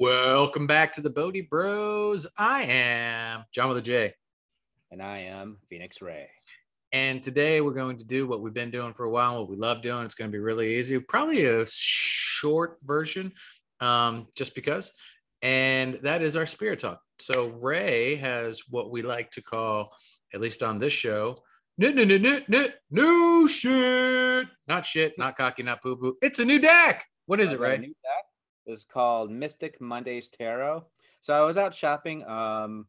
Welcome back to the Bodhi Bros. I am John with a J. And I am Phoenix Ray. And today we're going to do what we've been doing for a while, what we love doing. It's going to be really easy, probably a short version, um, just because. And that is our spirit talk. So Ray has what we like to call, at least on this show, new, new, new, new, new, new shit. Not shit, not cocky, not poo poo. It's a new deck. What is it, Ray? Is called Mystic Mondays Tarot. So I was out shopping. Um,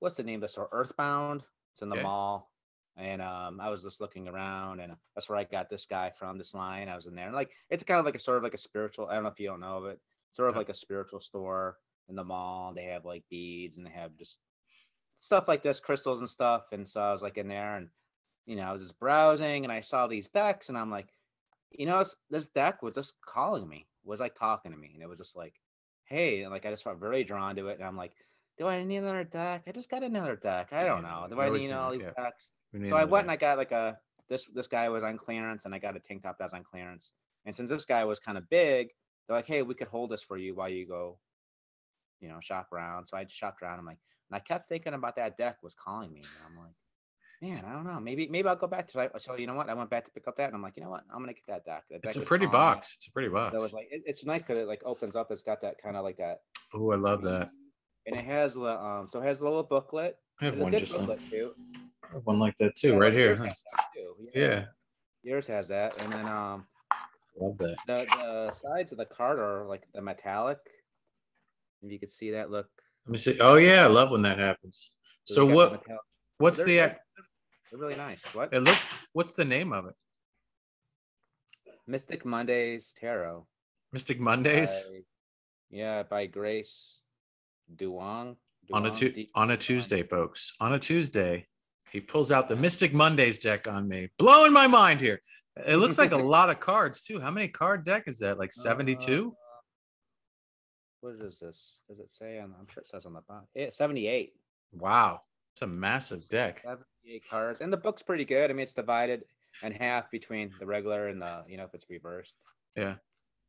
what's the name of the store? Earthbound. It's in the Okay. mall. And um, I was just looking around, and that's where I got this guy from. This line, I was in there, and like it's kind of like a sort of like a spiritual. I don't know if you don't know of it. Sort of Yeah. like a spiritual store in the mall. They have like beads, and they have just stuff like this, crystals and stuff. And so I was like in there, and you know, I was just browsing, and I saw these decks, and I'm like, you know, this deck was just calling me, was like talking to me, and it was just like, hey, and like I just felt very drawn to it, and I'm like, do I need another deck? I just got another deck. I don't Yeah, know. Do I need all these yeah. decks? So I went and. I got like a this this guy was on clearance, and I got a tank top that was on clearance. And since this guy was kind of big, they're like, hey, we could hold this for you while you go, you know, shop around. So I just shopped around. I'm like, and I kept thinking about that deck was calling me. And I'm like, man, I don't know. Maybe maybe I'll go back to it. So you know what? I went back to pick up that, and I'm like, you know what? I'm gonna get that deck. That It's a pretty box. It's a pretty So box. it was like it- it's nice because it like opens up. It's got that kind of like that. Oh, I love that. And it has the um, so it has a little booklet. I have a one just like, booklet too. I have one like that too, Yeah, right here. huh? too, Yeah, Yours has that, and then um, love that. the the sides of the card are like the metallic. If you could see that, look. Let me see. Oh yeah, I love when that happens. they So what? What's the? They're, really nice. What? It looks. What's the name of it? Mystic Mondays Tarot. Mystic Mondays by- yeah, by Grace Duong. on a tu- D- on a Duong. Tuesday, folks. On a Tuesday, he pulls out the Mystic Mondays deck on me, blowing my mind here. It looks like a lot of cards too. How many card deck is that? Like seventy-two? Uh, what is this? Does it say? on I'm sure it says on the bottom. Yeah, 78. Wow, it's a massive deck. 78 cards. And the book's pretty good. I mean, it's divided in half between the regular and the, you know, if it's reversed. Yeah.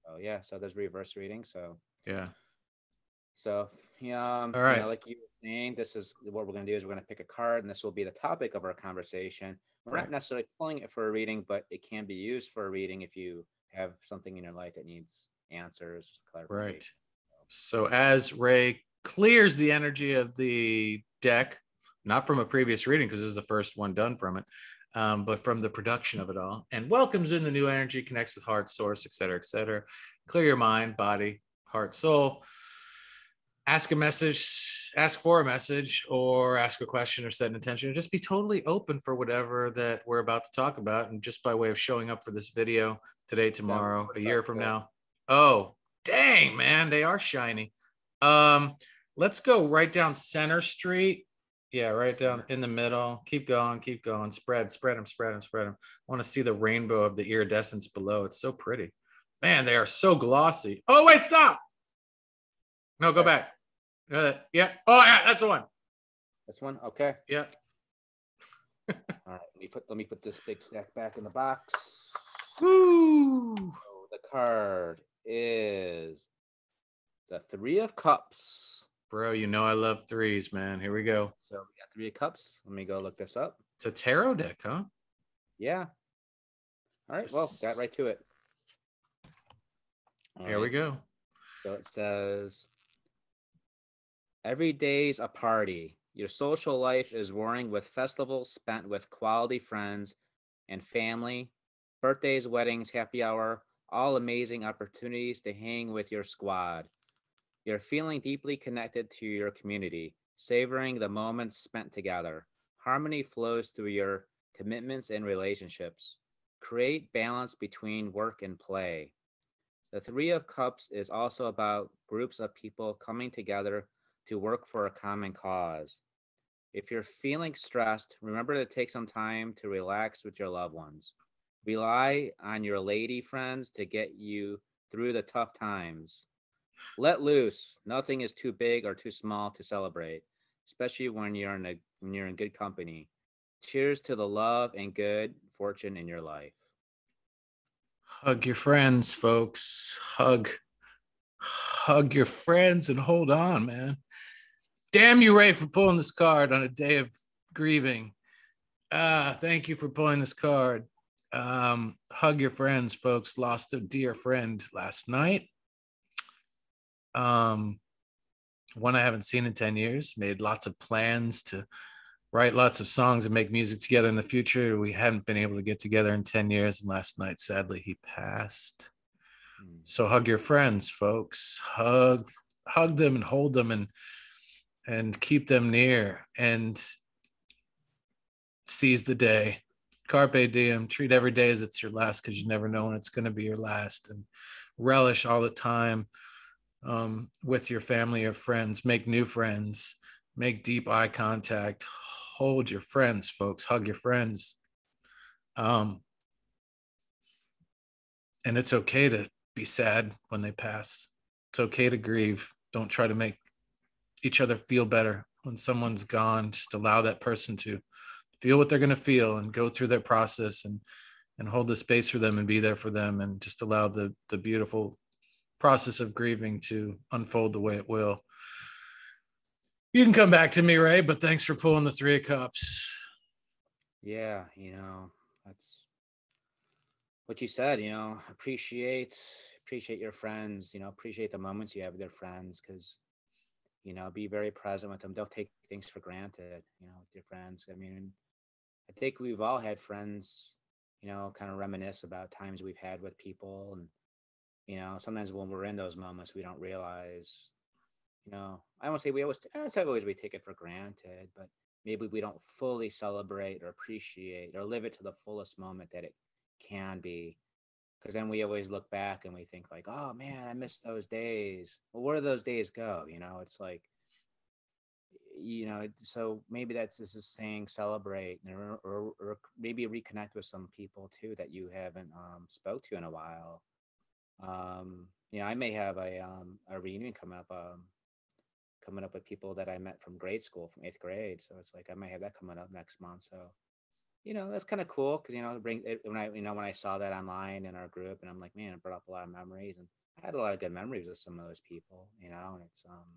Oh, yeah. So there's reverse reading. So, Yeah. so, yeah. Um, All you know, like you were saying, this is what we're going to do is we're going to pick a card and this will be the topic of our conversation. We're Right. not necessarily pulling it for a reading, but it can be used for a reading if you have something in your life that needs answers, clarification. Right. So as Ray clears the energy of the deck, not from a previous reading because this is the first one done from it, um, but from the production of it all, and welcomes in the new energy, connects with heart, source, et cetera, et cetera. Clear your mind, body, heart, soul. Ask a message, ask for a message, or ask a question or set an intention, and just be totally open for whatever that we're about to talk about. And just by way of showing up for this video today, tomorrow, a year from now. Oh, dang, man, they are shiny. Um, let's go right down Center Street. Yeah, right down in the middle. Keep going, keep going. Spread, spread them, spread them, spread them. I want to see the rainbow of the iridescence below. It's so pretty. Man, they are so glossy. Oh, wait, stop. No, go back. Uh, yeah. Oh, yeah, that's the one. This one? Okay. Yeah. All right, let me put let me put this big stack back in the box. Woo. So the card is the three of cups. Bro, you know I love threes, man. Here we go. So we got three of cups. Let me go look this up. It's a tarot deck, huh? Yeah. All right. Well, got right to it. All Here we go. So it says, "Every day's a party. Your social life is roaring with festivals spent with quality friends and family, birthdays, weddings, happy hour, all amazing opportunities to hang with your squad. You're feeling deeply connected to your community, savoring the moments spent together. Harmony flows through your commitments and relationships. Create balance between work and play. The Three of Cups is also about groups of people coming together to work for a common cause. If you're feeling stressed, remember to take some time to relax with your loved ones. Rely on your lady friends to get you through the tough times. Let loose. Nothing is too big or too small to celebrate, especially when you're in a, when you're in good company. Cheers to the love and good fortune in your life. Hug your friends, folks. Hug. hug your friends and hold on, man. Damn you, Ray, for pulling this card on a day of grieving. Ah, thank you for pulling this card. Um, hug your friends, folks. Lost a dear friend last night. Um, one I haven't seen in 10 years, made lots of plans to write lots of songs and make music together in the future. We hadn't been able to get together in 10 years. And last night, sadly, he passed. Hmm. So hug your friends, folks. Hug, hug them and hold them and and keep them near and seize the day. Carpe diem, treat every day as it's your last because you never know when it's going to be your last and relish all the time um, with your family or friends. Make new friends, make deep eye contact, hold your friends, folks, hug your friends. Um, and it's okay to be sad when they pass. It's okay to grieve. Don't try to make each other feel better when someone's gone. Just allow that person to feel what they're going to feel and go through their process and and hold the space for them and be there for them and just allow the the beautiful process of grieving to unfold the way it will. You can come back to me, Ray, but thanks for pulling the three of cups. Yeah, you know, that's what you said, you know, appreciate appreciate your friends, you know, appreciate the moments you have with your friends because you know, be very present with them. Don't take things for granted, you know, with your friends. I mean, I think we've all had friends, you know, kind of reminisce about times we've had with people. And, you know, sometimes when we're in those moments, we don't realize, you know, I won't say we always, I say always we take it for granted, but maybe we don't fully celebrate or appreciate or live it to the fullest moment that it can be. Because then we always look back and we think like, oh man, I miss those days. Well, where do those days go? You know, it's like, you know so maybe that's just is saying celebrate or, or, or, maybe reconnect with some people too that you haven't um, spoke to in a while um you know i may have a um a reunion coming up um coming up with people that i met from grade school from eighth grade. So it's like i might have that coming up next month. So you know that's kind of cool because you know bring it when i you know when i saw that online in our group and i'm like man it brought up a lot of memories and i had a lot of good memories with some of those people you know and it's um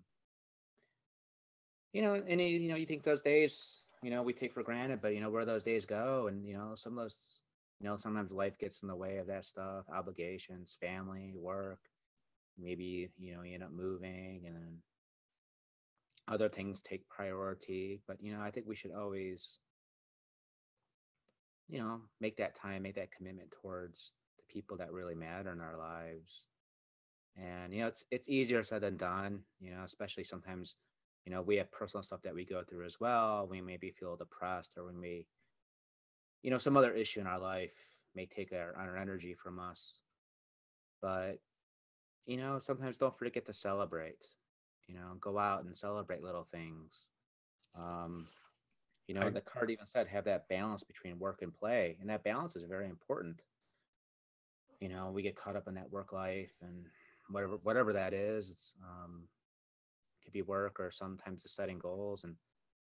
you know, and you know, you think those days, you know, we take for granted, but you know, where those days go, and you know, some of those, you know, sometimes life gets in the way of that stuff, obligations, family, work, maybe you know, you end up moving, and then other things take priority. But you know, I think we should always, you know, make that time, make that commitment towards the people that really matter in our lives. And you know, it's it's easier said than done. You know, especially sometimes you know we have personal stuff that we go through as well we maybe feel depressed or we may you know some other issue in our life may take our, our energy from us. But you know sometimes don't forget to celebrate you know go out and celebrate little things. Um you know I, the card even said have that balance between work and play and that balance is very important. You know we get caught up in that work life and whatever whatever that is um could be work or sometimes it's setting goals and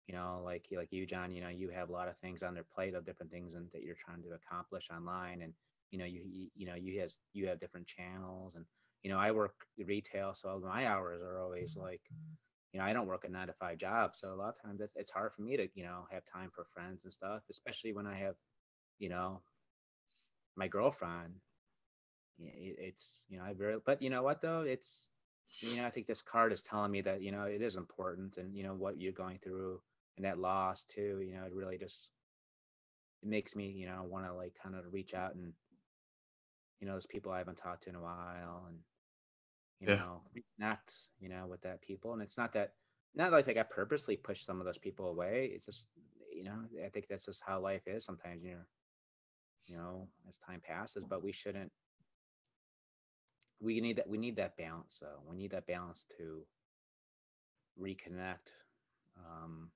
you know like like you john you know you have a lot of things on their plate of different things and that you're trying to accomplish online and you know you you, you know you have you have different channels and you know i work retail so my hours are always like you know i don't work a nine to five job so a lot of times it's, it's hard for me to you know have time for friends and stuff especially when i have you know my girlfriend it's you know i very but you know what though it's you know, I think this card is telling me that, you know, it is important and, you know, what you're going through and that loss too, you know, it really just, it makes me, you know, want to like kind of reach out and, you know, those people I haven't talked to in a while and, you yeah. know, reconnect, you know, with that people. And it's not that, not like I think I purposely push some of those people away. It's just, you know, I think that's just how life is sometimes, you know, you know, as time passes, but we shouldn't, we need that we need that balance though we need that balance to reconnect um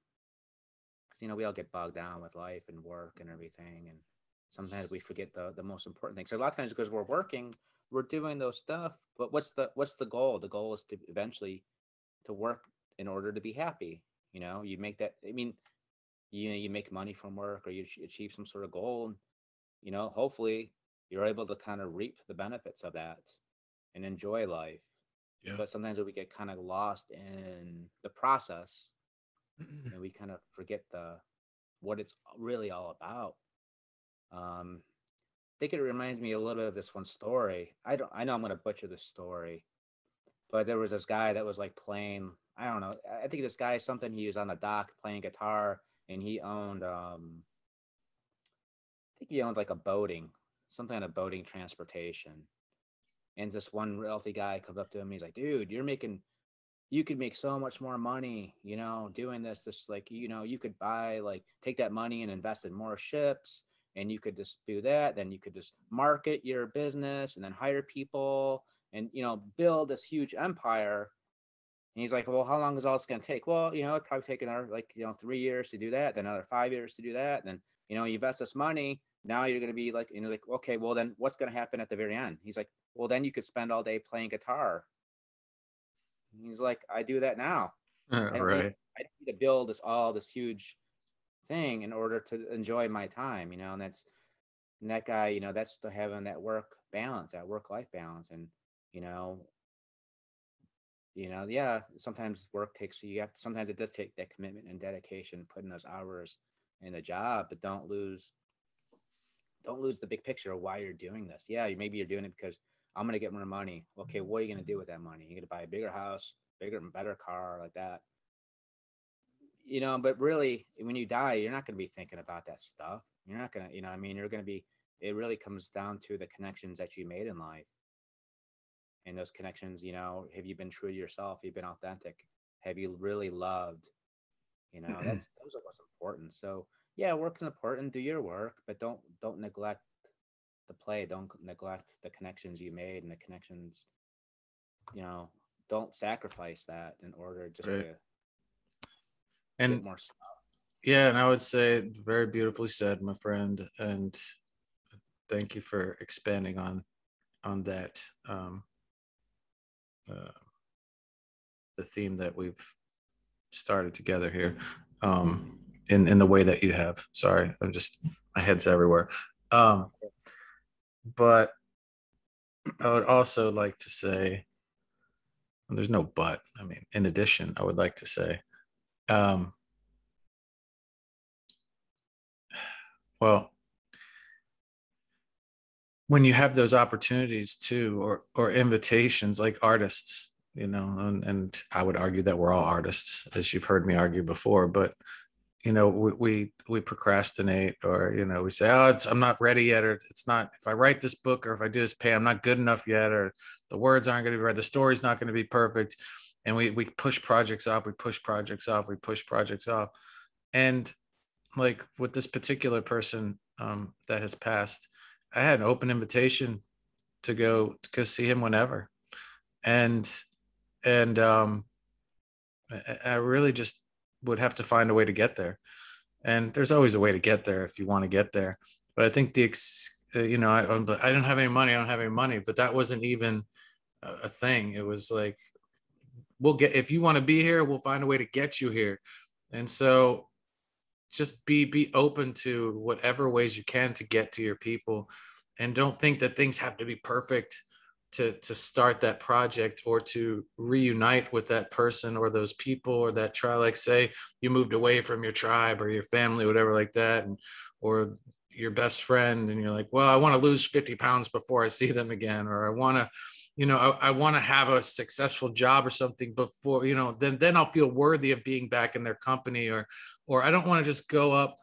you know we all get bogged down with life and work and everything and sometimes we forget the the most important things so a lot of times because we're working we're doing those stuff but what's the what's the goal the goal is to eventually to work in order to be happy you know you make that i mean you know you make money from work or you achieve some sort of goal and you know hopefully you're able to kind of reap the benefits of that and enjoy life. Yeah. But sometimes we get kind of lost in the process and we kind of forget the what it's really all about. Um, I think it reminds me a little bit of this one story. I don't I know I'm gonna butcher this story, but there was this guy that was like playing, I don't know, I think this guy something he was on the dock playing guitar and he owned um I think he owned like a boating, something kind of boating transportation. And this one wealthy guy comes up to him. he's like, dude, you're making, you could make so much more money, you know, doing this. This, like, you know, you could buy, like, take that money and invest in more ships. And you could just do that. Then you could just market your business and then hire people and, you know, build this huge empire. And he's like, well, how long is all this to take? Well, you know, it probably take another, like, you know, three years to do that, then another five years to do that. Then, you know, you invest this money. Now you're to be like, you know, like, okay, well, then what's to happen at the very end? He's like, well, then you could spend all day playing guitar. He's like, I do that now. Uh, right. I need to build this all this huge thing in order to enjoy my time, you know, and that's and that guy, you know, that's having that work balance, that work life balance. And, you know, you know, yeah, sometimes work takes you have sometimes it does take that commitment and dedication, putting those hours in the job, but don't lose don't lose the big picture of why you're doing this. Yeah, maybe you're doing it because I'm gonna get more money. Okay, what are you gonna do with that money? You're gonna buy a bigger house, bigger and better car like that. You know, but really when you die, you're not gonna be thinking about that stuff. You're not gonna, you know, I mean, you're gonna be it really comes down to the connections that you made in life. And those connections, you know, have you been true to yourself? Have you been authentic? Have you really loved? You know, that's those are what's important. So yeah, work work's important. Do your work, but don't don't neglect the play. Don't neglect the connections you made and the connections. You know, don't sacrifice that in order just right. to and more stuff. Yeah, and I would say very beautifully said, my friend, and thank you for expanding on on that um, uh, the theme that we've started together here um, in in the way that you have. Sorry, I'm just my head's everywhere. Um, but I would also like to say, there's no but. I mean, in addition, I would like to say, um, well, when you have those opportunities too, or or invitations like artists, you know, and, and I would argue that we're all artists, as you've heard me argue before, but you know we, we we procrastinate or you know we say oh it's i'm not ready yet or it's not if i write this book or if i do this pay i'm not good enough yet or the words aren't going to be right the story's not going to be perfect and we we push projects off we push projects off we push projects off and like with this particular person um, that has passed i had an open invitation to go to go see him whenever and and um I, I really just would have to find a way to get there. And there's always a way to get there if you want to get there. But I think the, uh, you know, I, I don't have any money. I don't have any money. But that wasn't even a thing. It was like, we'll get, if you want to be here, we'll find a way to get you here. And so just be, be open to whatever ways you can to get to your people. And don't think that things have to be perfect to to start that project or to reunite with that person or those people or that tribe like say you moved away from your tribe or your family whatever like that and or your best friend and you're like well i want to lose 50 pounds before i see them again or i want to you know i, I want to have a successful job or something before you know then then i'll feel worthy of being back in their company or or i don't want to just go up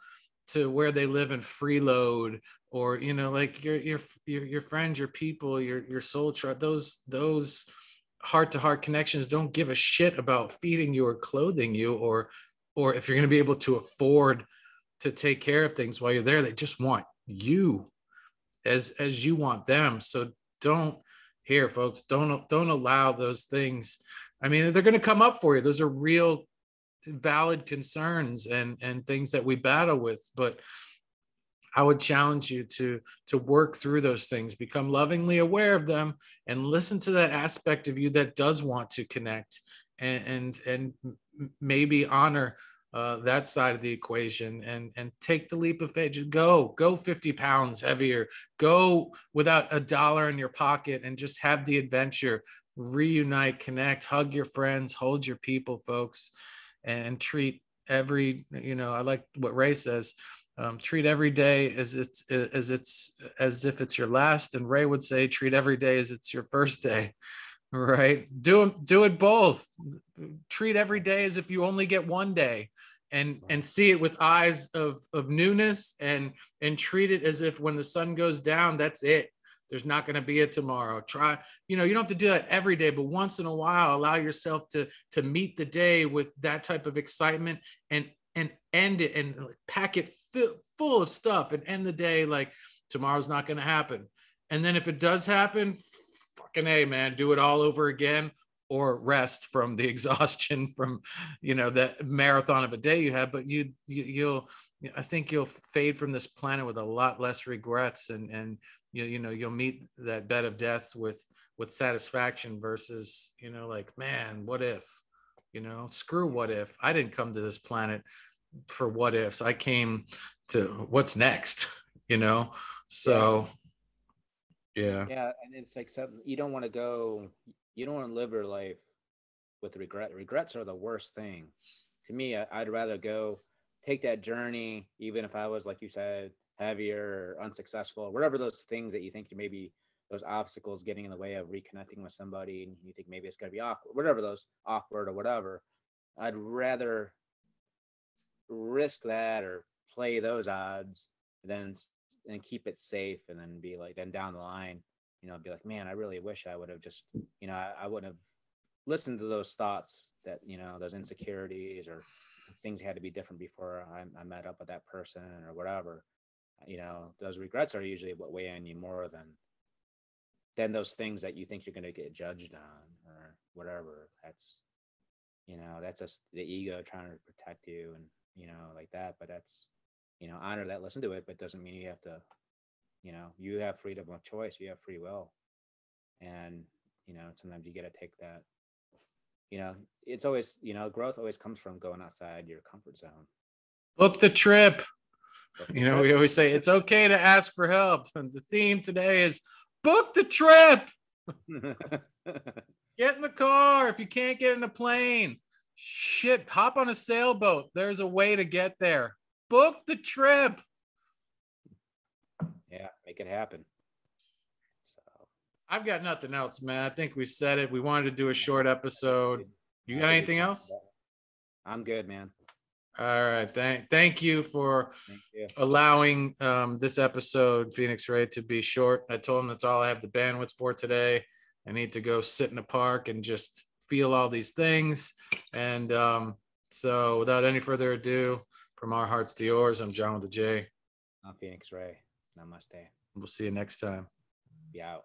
to where they live and freeload or you know like your your your, your friends your people your your soul tribe those those heart to heart connections don't give a shit about feeding you or clothing you or or if you're going to be able to afford to take care of things while you're there. They just want you as as you want them. So don't here folks don't don't allow those things. I mean they're going to come up for you. Those are real valid concerns and and things that we battle with but I would challenge you to to work through those things, become lovingly aware of them, and listen to that aspect of you that does want to connect, and and, and maybe honor uh, that side of the equation, and and take the leap of faith. Just go, go 50 pounds heavier, go without a dollar in your pocket, and just have the adventure. reunite, connect, hug your friends, hold your people, folks, and treat every, you know, I like what Ray says. Um, treat every day as it's as it's as if it's your last, and Ray would say, treat every day as it's your first day. Right? Do do it both. Treat every day as if you only get one day. And and see it with eyes of of newness and and treat it as if when the sun goes down that's it. There's not going to be a tomorrow. Try you know you don't have to do that every day but once in a while allow yourself to to meet the day with that type of excitement and and end it and pack it full of stuff and end the day like tomorrow's not going to happen. And then if it does happen fucking a man do it all over again or rest from the exhaustion from you know the marathon of a day you have but you, you you'll i think you'll fade from this planet with a lot less regrets and and you, you know you'll meet that bed of death with with satisfaction versus you know like man what if? You know screw what if. I didn't come to this planet for what ifs i came to what's next you know so yeah yeah and it's like something you don't want to go you don't want to live your life with regret. Regrets are the worst thing. To me, I'd rather go take that journey, even if I was, like you said, heavier or unsuccessful, whatever those things that you think you maybe those obstacles getting in the way of reconnecting with somebody and you think maybe it's going to be awkward, whatever those awkward or whatever. I'd rather risk that or play those odds then and keep it safe and then be like then down the line you know, be like, man, I really wish I would have just, you know, I, I wouldn't have listened to those thoughts that, you know, those insecurities or things had to be different before I, I met up with that person or whatever. Uh, you know, those regrets are usually what weigh on you more than than those things that you think you're going to get judged on or whatever. That's, you know, that's just the ego trying to protect you and, you know, like that. But that's, you know, honor that, listen to it, but doesn't mean you have to you know you have freedom of choice you have free will. And you know sometimes you got to take that you know it's always you know growth always comes from going outside your comfort zone. Book the trip. You know we always say it's okay to ask for help and the theme today is book the trip get in the car if you can't get in a plane shit hop on a sailboat there's a way to get there book the trip yeah, make it happen. So I've got nothing else, man. I think we said it. We wanted to do a short episode. You got anything else? I'm good, man. All right. Thank thank you for thank you. allowing um, this episode, Phoenix Ray, to be short. I told him that's all I have the bandwidth for today. I need to go sit in a park and just feel all these things. And um, so without any further ado, from our hearts to yours, I'm John with the J. I'm Phoenix Ray. Namaste. We'll see you next time. Be out.